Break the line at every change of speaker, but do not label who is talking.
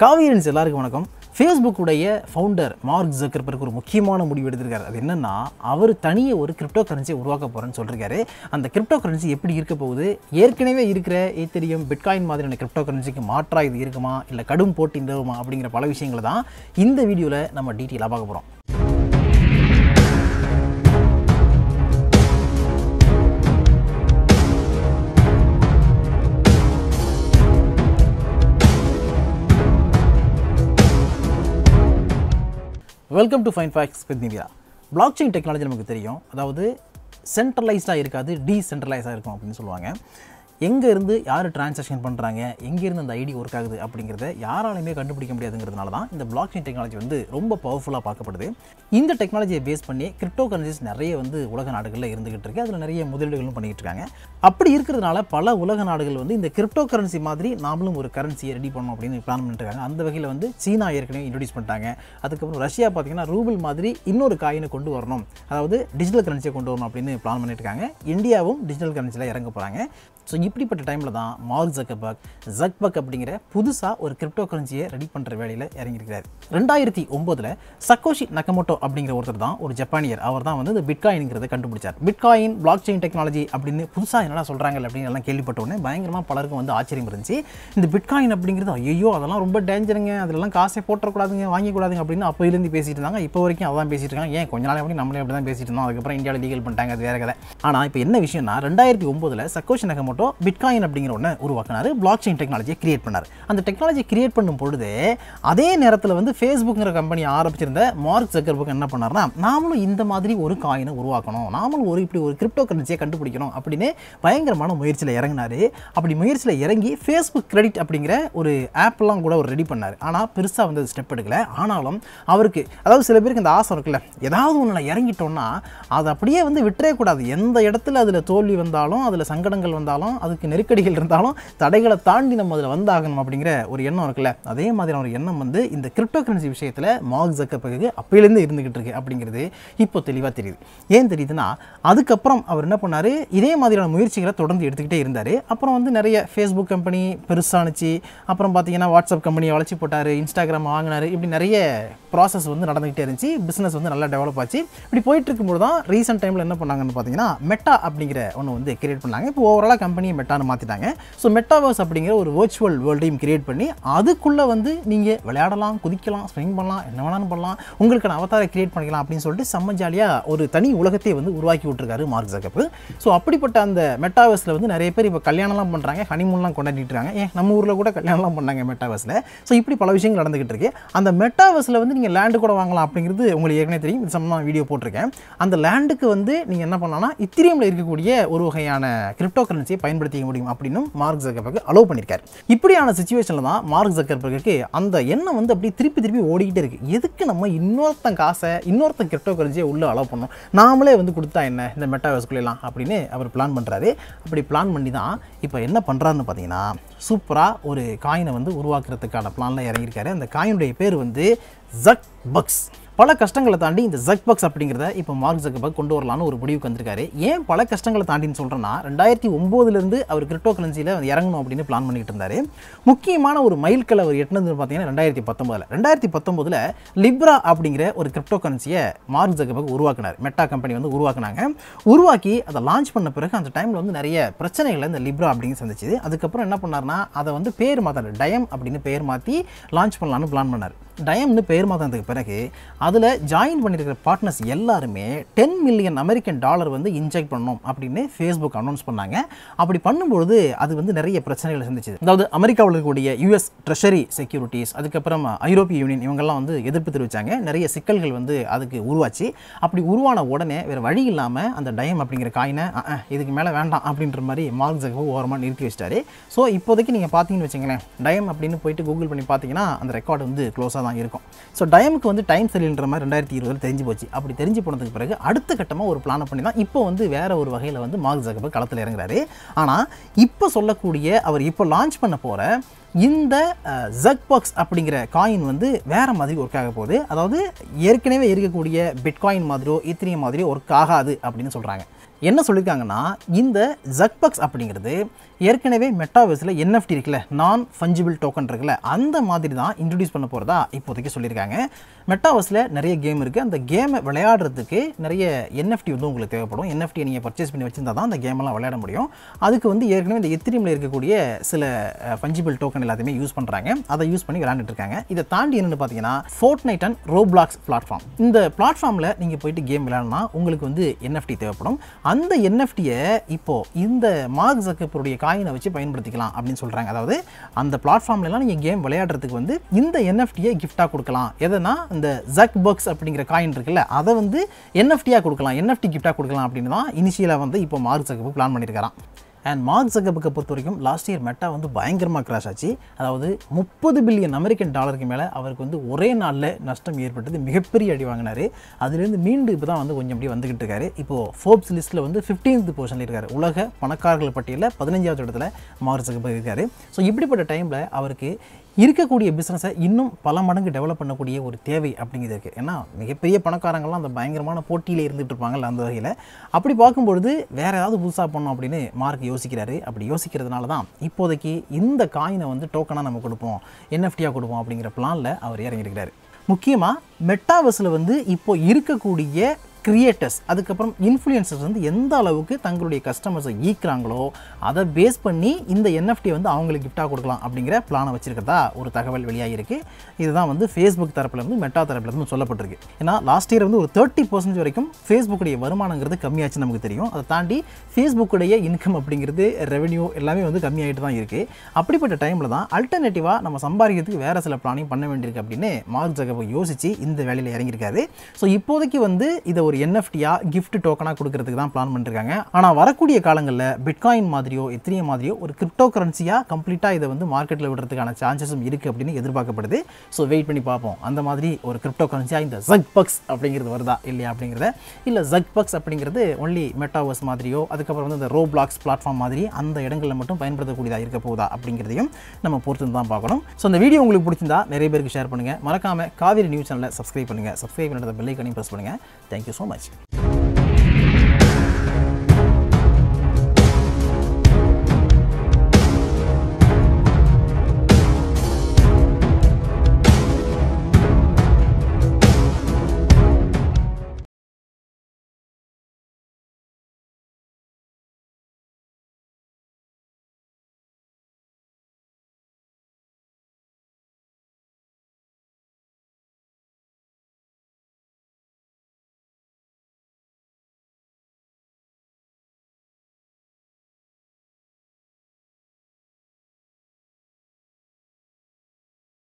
காவியன்ஸ் எல்லாருக்கும் வணக்கம். ஃபேஸ்புக்குடைய founder mark Zuckerberg ஒரு முக்கியமான முடிவு எடுத்திருக்காரு. அது என்னென்னா அவர் தனியே ஒரு கிரிப்டோ கரன்சியை உருவாக்க போகிறேன்னு சொல்லியிருக்காரு அந்த கிரிப்டோ கரன்சி எப்படி இருக்க போகுது? ஏற்கனவே இருக்கிற ஏத்தரியம் பிட்காயின் மாதிரியான கிரிப்டோ கரன்சிக்கு மாற்றாக இது இருக்குமா? இல்லை கடும் போட்டி நிலவுமா? அப்படிங்கிற பல விஷயங்களை தான் இந்த வீடியோவில் நம்ம டீட்டெயிலாக பார்க்க போகிறோம் welcome to fine facts with Nivya blockchain technology நமக்கு தெரியும். அதாவது சென்ட்ரலைஸ்டாக இருக்காது டீசென்ட்ரலைஸாக இருக்கும் அப்படின்னு சொல்லுவாங்க. எங்கேருந்து யார் டிரான்சாக்ஷன் பண்ணுறாங்க எங்கேருந்து அந்த ஐடி ஒர்க் ஆகுது அப்படிங்கிறத யாராலையுமே கண்டுபிடிக்க முடியாதுங்கிறதுனால தான் இந்த பிளாக் செயின் டெக்னாலஜி வந்து ரொம்ப பவர்ஃபுல்லாக பார்க்கப்படுது. இந்த டெக்னாலஜியை பேஸ் பண்ணி கிரிப்டோ கரன்சிஸ் நிறைய வந்து உலக நாடுகளில் இருந்துகிட்டு இருக்கு. அதில் நிறைய முதலீடுகளும் பண்ணிகிட்டு இருக்காங்க. அப்படி இருக்கிறதுனால பல உலக நாடுகள் வந்து இந்த கிரிப்டோ கரன்சி மாதிரி நாமளும் ஒரு கரன்சியை ரெடி பண்ணணும் அப்படின்னு பிளான் பண்ணிட்டு இருக்காங்க. அந்த வகையில் வந்து சீனா ஏற்கனவே இன்ட்ரடியூஸ் பண்ணிட்டாங்க. அதுக்கப்புறம் ரஷ்யா பார்த்தீங்கன்னா ரூபிள் மாதிரி இன்னொரு காயினை கொண்டு வரணும். அதாவது டிஜிட்டல் கரன்சியை கொண்டு வரணும் அப்படின்னு பிளான் பண்ணிட்டு இருக்காங்க. இந்தியாவும் டிஜிட்டல் கரன்சியில் இறங்க போகிறாங்க ஸோ இப்படிப்பட்ட டைமில் தான் மார்க் ஜக்கபர்க் ஜக்பக் அப்படிங்கிற புதுசாக ஒரு கிரிப்டோ கரன்சியை ரெடி பண்ணுற வேலையில் இறங்கியிருக்கிறார். ரெண்டாயிரத்தி ஒம்போதில் சக்கோஷி நக்கமோட்டோ அப்படிங்கிற ஒருத்தர் தான் ஒரு ஜப்பானியர். அவர் தான் வந்து இந்த பிட்காயின்ங்கிறத கண்டுபிடிச்சார். பிட்காயின் பிளாக் செயின் டெக்னாலஜி அப்படின்னு புதுசாக என்னடா சொல்கிறாங்க அப்படின்னு எல்லாம் கேள்விப்பட்ட உடனே பயங்கரமாக பலருக்கும் வந்து ஆச்சரியம் இருந்துச்சு. இந்த பிட்காயின் அப்படிங்கிறது ஐயோ அதெல்லாம் ரொம்ப டேஞ்சருங்க அதெல்லாம் காசை போட்டக்கூடாதுங்க வாங்கிக்கூடாதுங்க அப்படின்னு அப்போயிலேருந்து பேசிட்டு இருந்தாங்க. இப்போ வரைக்கும் அதான் பேசிட்டு இருக்காங்க. ஏன் கொஞ்ச நாள் அப்படி நம்மளே அப்படி தான் பேசிட்டு இருந்தோம். அதுக்கப்புறம் இந்தியாவில் லீகல் பண்ணிட்டாங்க அது வேற கதை. ஆனால் இப்போ என்ன விஷயம்னா ரெண்டாயிரத்தி ஒம்போதில் சக்கோஷி நகமோட்டோ பிட்காயின் அப்படிங்கிற ஒன்று உருவாக்கினார். பிளாக் செயின் டெக்னாலஜியை கிரியேட் பண்ணார். அந்த டெக்னாலஜி கிரியேட் பண்ணும் பொழுது அதே நேரத்தில் வந்து ஃபேஸ்புக்ங்கிற கம்பெனி ஆரம்பிச்சிருந்த மார்க் ஜக்கர்புக் என்ன பண்ணார்னா நாமளும் இந்த மாதிரி ஒரு காயினை உருவாக்கணும். நாமளும் ஒரு இப்படி ஒரு கிரிப்டோ கரன்சியை கண்டுபிடிக்கணும். அப்படின்னு பயங்கரமான முயற்சியில் இறங்கினார். அப்படி முயற்சியில் இறங்கி ஃபேஸ்புக் கிரெடிட் அப்படிங்கிற ஒரு ஆப்லாம் கூட அவர் ரெடி பண்ணார். ஆனால் பெருசாக வந்து ஸ்டெப் எடுக்கல. ஆனாலும் அவருக்கு அதாவது சில பேருக்கு இந்த ஆசை இருக்குல்ல ஏதாவது ஒன்று இறங்கிட்டோம்னா அதை அப்படியே வந்து விட்டுறே கூடாது. எந்த இடத்துல அதில் தோல்வி வந்தாலும் அதில் சங்கடங்கள் வந்தாலும் அதுக்கு நெருக்கடிகள் இருந்தாலும் தடைகளை தாண்டி நம்ம அதில் வந்தாகணும் அப்படிங்கிற ஒரு எண்ணம் இருக்குல்ல? அதே மாதிரியான ஒரு எண்ணம் வந்து இந்த கிரிப்டோ கரன்சி விஷயத்தில் மார்க் ஜக்கப்பகுக்கு அப்போலேருந்து இருந்துகிட்டு இருக்கு அப்படிங்கிறது இப்போ தெளிவாக தெரியுது. ஏன் தெரியுதுன்னா அதுக்கப்புறம் அவர் என்ன பண்ணார்? இதே மாதிரியான முயற்சிகளை தொடர்ந்து எடுத்துக்கிட்டே இருந்தார். அப்புறம் வந்து நிறைய ஃபேஸ்புக் கம்பெனி பெருசானுச்சு அப்புறம் பார்த்தீங்கன்னா வாட்ஸ்அப் கம்பெனியை வளர்ச்சி போட்டார். இன்ஸ்டாகிராம் வாங்கினார். இப்படி நிறைய ப்ராசஸ் வந்து நடந்துகிட்டே இருந்துச்சு. பிஸ்னஸ் வந்து நல்லா டெவலப் ஆச்சு. இப்படி போயிட்டு இருக்கும்போது தான் ரீசெண்ட் டைமில் என்ன பண்ணாங்கன்னு பார்த்தீங்கன்னா மெட்டா அப்படிங்கிற ஒன்று வந்து கிரியேட் பண்ணாங்க. இப்போ ஓவராலாக கம்பெனியை மெட்டான்னு மாற்றிட்டாங்க ஸோ மெட்டாவர்ஸ் அப்படிங்கிற ஒரு வர்ச்சுவல் வேர்ல்டையும் கிரியேட் பண்ணி அதுக்குள்ளே வந்து நீங்கள் விளையாடலாம் குதிக்கலாம் ஸ்விங் பண்ணலாம் என்ன வேணாலும் பண்ணலாம் உங்களுக்கான அவதாரை கிரியேட் பண்ணிக்கலாம் அப்படின்னு சொல்லிட்டு செம்ம ஜாலியாக ஒரு தனி உலகத்தை வந்து உருவாக்கி விட்டுருக்காரு மார்க் ஜக்கப்பு ஸோ அப்படிப்பட்ட அந்த மெட்டாவர்ஸில் வந்து நிறைய பேர் இப்போ கல்யாணம்லாம் பண்ணுறாங்க ஹனிமூன்லாம் கொண்டாடிட்டு இருக்காங்க. ஏன் நம்ம ஊரில் கூட கல்யாணம்லாம் பண்ணாங்க மெட்டாவர்ஸில் ஸோ இப்படி பல விஷயங்கள் நடந்துகிட்டு இருக்கு. அந்த மெட்டாவர்ஸில் வந்து நீங்கள் லேண்டு கூட வாங்கலாம் அப்படிங்கிறது உங்களுக்கு ஏற்கனவே தெரியும். இது சம்மந்தமாக வீடியோ போட்டிருக்கேன். அந்த லேண்டுக்கு வந்து நீங்கள் என்ன பண்ணலாம்னா இத்திரியமில் இருக்கக்கூடிய ஒரு வகையான கிரிப்டோ கரன்சியை பயன்படுத்திக்க முடியும் அப்படின்னு மார்க் ஜக்கர்பர்க் அலோவ் பண்ணியிருக்காரு. இப்படியான சுச்சுவேஷனில் தான் மார்க் ஜக்கர்பர்க்கு அந்த எண்ணம் வந்து அப்படி திருப்பி திருப்பி ஓடிக்கிட்டே இருக்குது எதுக்கு நம்ம இன்னொருத்தன் காசை இன்னொருத்தன் கிரிப்டோ கரன்சியை உள்ளே அலோவ் பண்ணோம் நாமளே வந்து கொடுத்தா என்ன? இந்த மெட்டாவேஸ்குள்ளெல்லாம் அப்படின்னு அவர் பிளான் பண்ணுறாரு அப்படி பிளான் பண்ணி தான் இப்போ என்ன பண்ணுறாருன்னு பார்த்தீங்கன்னா சூப்பராக ஒரு காயினை வந்து உருவாக்குறதுக்கான பிளானில் இறங்கியிருக்காரு. அந்த காயினுடைய பேர் வந்து ஜக் பக்ஸ் பல கஷ்டங்களை தாண்டி இந்த ஜக் பக்ஸ் அப்படிங்கிறத இப்போ மார்க் ஜக்கபக் கொண்டு வரலான்னு ஒரு முடிவுக்கு வந்திருக்காரு. ஏன் பல கஷ்டங்களை தாண்டின்னு சொல்கிறேன்னா ரெண்டாயிரத்தி ஒம்போதுலேருந்து அவர் கிரிப்டோ கரன்சியில் இறங்கணும் அப்படின்னு பிளான் பண்ணிட்டு இருந்தார். முக்கியமான ஒரு மைல்கல் அவர் எட்டினதுன்னு பார்த்தீங்கன்னா ரெண்டாயிரத்தி பத்தொம்போதில். ரெண்டாயிரத்தி பத்தொம்போதில் லிப்ரா அப்படிங்கிற ஒரு கிரிப்டோ கரன்சியை மார்க் ஜக்கபக் உருவாக்கினார். மெட்டா கம்பெனி வந்து உருவாக்குனாங்க. உருவாக்கி அதை லான்ச் பண்ண பிறகு அந்த டைமில் வந்து நிறைய பிரச்சனைகளை இந்த லிப்ரா அப்படின்னு சந்திச்சு அதுக்கப்புறம் என்ன பண்ணார்னா அதை வந்து பேர் மாற்றாரு டயம் அப்படின்னு பேர் மாற்றி லான்ச் பண்ணலான்னு பிளான் பண்ணார். டயம்னு பேர் மாற்றினதுக்கு பிறகு அதில் ஜாயின் பண்ணியிருக்கிற பார்ட்னர்ஸ் எல்லாருமே டென் மில்லியன் அமெரிக்கன் டாலர் வந்து இன்ஜெக்ட் பண்ணோம் அப்படின்னு ஃபேஸ்புக் அனௌன்ஸ் பண்ணாங்க. அப்படி பண்ணும்பொழுது அது வந்து நிறைய பிரச்சனைகளை சந்திச்சு அதாவது அமெரிக்காவில் இருக்கக்கூடிய யூஎஸ் ட்ரெஷரி செக்யூரிட்டிஸ் அதுக்கப்புறம் ஐரோப்பிய யூனியன் இவங்கெல்லாம் வந்து எதிர்ப்பு தெரிவித்தாங்க நிறைய சிக்கல்கள் வந்து அதுக்கு உருவாச்சு. அப்படி உருவான உடனே வேறு வழி இல்லாமல் அந்த டயம் அப்படிங்கிற காயினை இதுக்கு மேலே வேண்டாம் அப்படின்ற மாதிரி மார்க் ஜகோ ஓரமாக நிறுத்தி வச்சிட்டாரு. ஸோ இப்போதைக்கு நீங்கள் பார்த்தீங்கன்னு வச்சுங்களேன் டயம் அப்படின்னு போயிட்டு கூகுள் பண்ணி பார்த்தீங்கன்னா அந்த ரெக்கார்டு வந்து க்ளோஸாக தான் இருக்கும். ஸோ டயமுக்கு வந்து டைம் சரியில்ன்ற மாதிரி ரெண்டாயிரத்தி இருபதில் தெரிஞ்சு போச்சு. அப்படி தெரிஞ்சு போனதுக்கு பிறகு அடுத்த கட்டமாக ஒரு பிளானை பண்ணி தான் இப்போ வந்து வேற ஒரு வகையில் வந்து மார்க் ஜகபர் களத்தில் இறங்குறாரு. ஆனால் இப்போ சொல்லக்கூடிய அவர் இப்போ லான்ச் பண்ண போகிற இந்த ஜக் பாக்ஸ் அப்படிங்கிற காயின் வந்து வேற மாதிரி ஒர்க் ஆக போகுது. அதாவது ஏற்கனவே இருக்கக்கூடிய பிட்காயின் மாதிரியோ இத்திரியம் மாதிரியோ ஒர்க் ஆகாது அப்படின்னு சொல்கிறாங்க என்ன சொல்லியிருக்காங்கன்னா இந்த ஜக்பக்ஸ் அப்படிங்கிறது ஏற்கனவே மெட்டாவேஸில் என்எஃப்டி இருக்குல்ல நான் ஃபஞ்சிபிள் டோக்கன் இருக்குல்ல அந்த மாதிரி தான் இன்ட்ரடியூஸ் பண்ண போகிறதா இப்போதைக்கு சொல்லியிருக்காங்க மெட்டாவேஸில் நிறைய கேம் இருக்குது அந்த கேமை விளையாடுறதுக்கு நிறைய என்எஃப்டி வந்து உங்களுக்கு தேவைப்படும். என்எஃப்டி நீங்கள் பர்ச்சேஸ் பண்ணி வச்சிருந்தா தான் அந்த கேமெல்லாம் விளையாட முடியும். அதுக்கு வந்து ஏற்கனவே இந்த எத்திரியமில் இருக்கக்கூடிய சில ஃபஞ்சிபிள் டோக்கன் எல்லாத்தையுமே யூஸ் பண்ணுறாங்க அதை யூஸ் பண்ணி விளையாண்டுட்டு இருக்காங்க. இதை தாண்டி என்னென்னு பார்த்தீங்கன்னா Fortnite and Roblox platform இந்த பிளாட்ஃபார்மில் நீங்கள் போயிட்டு கேம் விளையாடணும்னா உங்களுக்கு வந்து என்எஃப்டி தேவைப்படும். அந்த என்எஃப்டியை இப்போது இந்த மார்க் ஜக்கப்பருடைய காயினை வச்சு பயன்படுத்திக்கலாம் அப்படின்னு சொல்கிறாங்க அதாவது அந்த பிளாட்ஃபார்ம்லலாம் நீங்கள் கேம் விளையாடுறதுக்கு வந்து இந்த என்எஃப்டியை கிஃப்டாக கொடுக்கலாம். எதனா இந்த ஜக் பக்ஸ் அப்படிங்கிற காயின் இருக்குல்ல அதை வந்து என்எஃப்டியாக கொடுக்கலாம் என்எஃப்டி கிஃப்டாக கொடுக்கலாம் அப்படின்னு தான் இனிஷியலாக வந்து இப்போ மார்க் ஜக்கப்பு பிளான் பண்ணியிருக்காராம் அண்ட் மார்க் ஜக்கபுக்கை பொறுத்த வரைக்கும் லாஸ்ட் இயர் மெட்டா வந்து பயங்கரமாக கிராஷ் ஆச்சு. அதாவது முப்பது பில்லியன் அமெரிக்கன் டாலருக்கு மேலே அவருக்கு வந்து ஒரே நாளில் நஷ்டம் ஏற்பட்டது மிகப்பெரிய அடி வாங்கினார். அதுலேருந்து மீண்டும் இப்போ தான் வந்து கொஞ்சம் அப்படி வந்துக்கிட்டு இருக்காரு. இப்போது ஃபோர்ப்ஸ் லிஸ்ட்டில் வந்து ஃபிஃப்டீன்த் பொசிஷனில் இருக்காரு. உலக பணக்காரர்கள் பட்டியலில் பதினஞ்சாவது இடத்துல மார்க் ஜக்கபர்க் இருக்காரு. ஸோ இப்படிப்பட்ட டைமில் அவருக்கு இருக்கக்கூடிய பிஸ்னஸை இன்னும் பல மடங்கு டெவலப் பண்ணக்கூடிய ஒரு தேவை அப்படிங்கிறது இருக்குது ஏன்னா மிகப்பெரிய பணக்காரங்கள்லாம் அந்த பயங்கரமான போட்டியில் இருந்துகிட்டு இருப்பாங்கல்ல அந்த வகையில். அப்படி பார்க்கும்பொழுது வேறு ஏதாவது புதுசாக பண்ணோம் அப்படின்னு மார்க் யோசிக்கிறாரு. அப்படி யோசிக்கிறதுனால தான் இப்போதைக்கு இந்த காயினை வந்து டோக்கனாக நம்ம கொடுப்போம் என்எஃப்டியாக கொடுப்போம் அப்படிங்கிற பிளானில் அவர் இறங்கியிருக்கிறார். முக்கியமாக மெட்டாவர்ஸில் வந்து இப்போ இருக்கக்கூடிய கிரியேட்டர்ஸ் அதுக்கப்புறம் இன்ஃப்ளூயன்சர்ஸ் வந்து எந்த அளவுக்கு தங்களுடைய கஸ்டமர்ஸை ஈக்குறாங்களோ அதை பேஸ் பண்ணி இந்த என்எஃப்டி வந்து அவங்களுக்கு கிஃப்டாக கொடுக்கலாம் அப்படிங்கிற பிளானை வச்சுருக்கிறதா ஒரு தகவல் வெளியாகிருக்கு இதுதான் வந்து ஃபேஸ்புக் தரப்புலேருந்து மெட்டா தரப்புலேருந்து சொல்லப்பட்டிருக்கு. ஏன்னா லாஸ்ட் இயர் வந்து ஒரு தேர்ட்டி பர்சன்ட் வரைக்கும் ஃபேஸ்புக்குடைய வருமானங்கிறது கம்மியாச்சு நமக்கு தெரியும். அதை தாண்டி ஃபேஸ்புக்குடைய இன்கம் அப்படிங்கிறது ரெவென்யூ எல்லாமே வந்து கம்மியாகிட்டு தான் இருக்குது அப்படிப்பட்ட டைமில் தான் அல்டர்னேட்டிவாக நம்ம சம்பாதிக்கிறதுக்கு வேறு சில பிளானிங் பண்ண வேண்டியிருக்கு அப்படின்னு மார்க் ஜகப யோசித்து இந்த வேலையில் இறங்கியிருக்காரு. ஸோ இப்போதைக்கு வந்து இதை ஒரு என்எஃப்டியாக கிஃப்ட் டோக்கனாக கொடுக்கறதுக்கு தான் பிளான் பண்ணிருக்காங்க. ஆனால் வரக்கூடிய காலங்களில் பிட்காயின் மாதிரியோ எத்திரிய மாதிரியோ ஒரு கிரிப்டோ கரன்சியாக கம்ப்ளீட்டாக இதை வந்து மார்க்கெட்டில் விடுறதுக்கான சான்சஸும் இருக்குது அப்படின்னு எதிர்பார்க்கப்படுது. ஸோ வெயிட் பண்ணி பார்ப்போம். அந்த மாதிரி ஒரு கிரிப்டோ கரன்சியாக இந்த ஜக் பக்ஸ் அப்படிங்கிறது வருதா இல்லையா அப்படிங்கிறத. இல்லை ஜக் பக்ஸ் அப்படிங்கிறது ஒன்லி மெட்டாவர்ஸ் மாதிரியோ அதுக்கப்புறம் வந்து இந்த ரோ பிளாக்ஸ் பிளாட்ஃபார்ம் மாதிரி அந்த இடங்களில் மட்டும் பயன்படுத்தக்கூடியதாக இருக்க போகுதா அப்படிங்கிறதையும் நம்ம பொறுத்து தான் பார்க்கணும். ஸோ அந்த வீடியோ உங்களுக்கு பிடிச்சிருந்தா நிறைய பேருக்கு ஷேர் பண்ணுங்கள் மறக்காமல் காவேரி நியூஸ் சேனலை சப்ஸ்கிரைப் பண்ணுங்கள் சப்ஸ்கிரைப் பண்ணுறது பெல்லைக்கனையும் ப்ரெஸ் பண்ணுங்கள் தேங்க்யூ ஸோ informações.